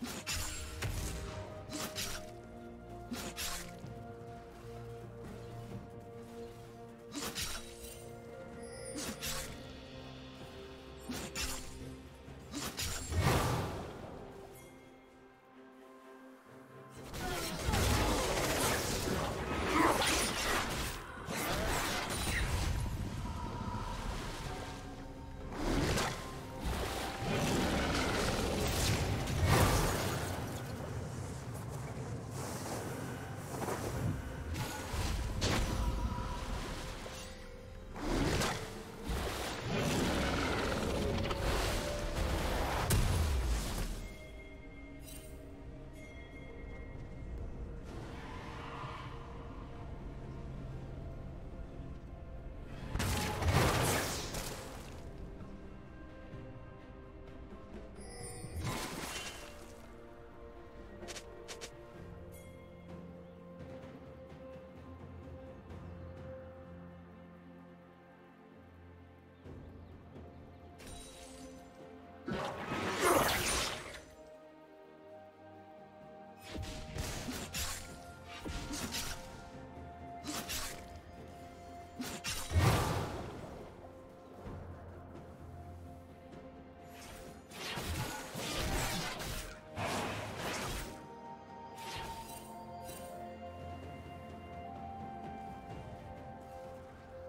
you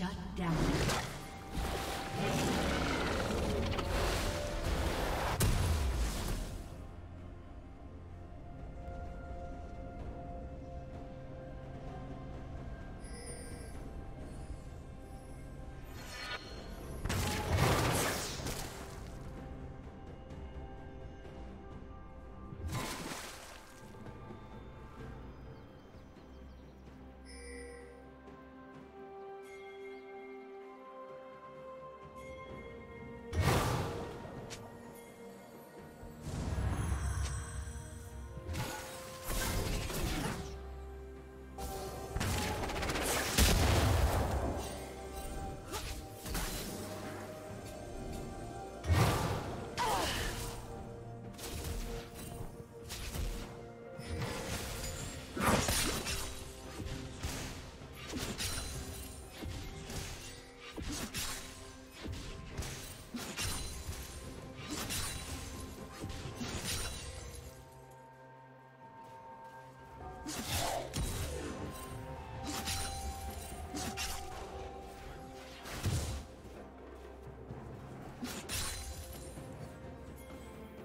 Shut down.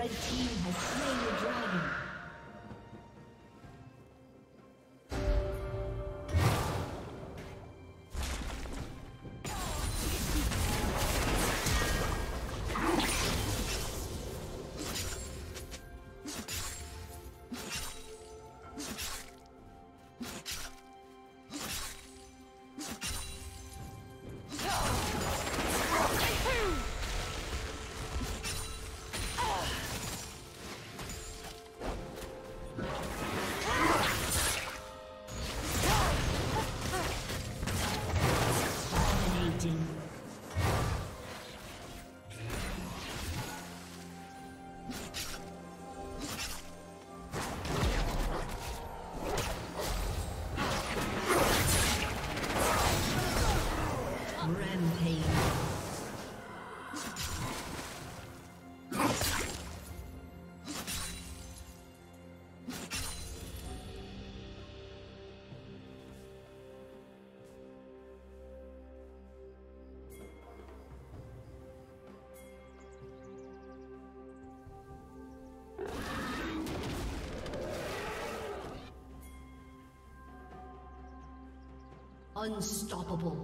Red team has slain Unstoppable.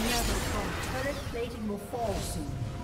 Never thought turret plating will fall soon.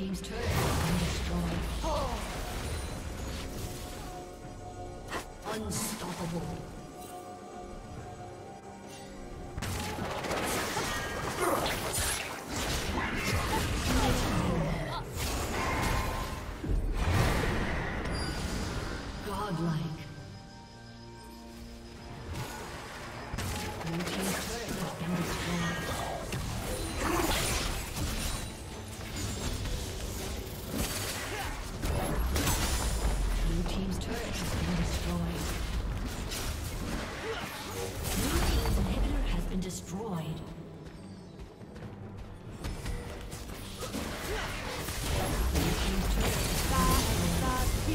Team's turret has been destroyed. Oh. Unstoppable. Godlike.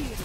Has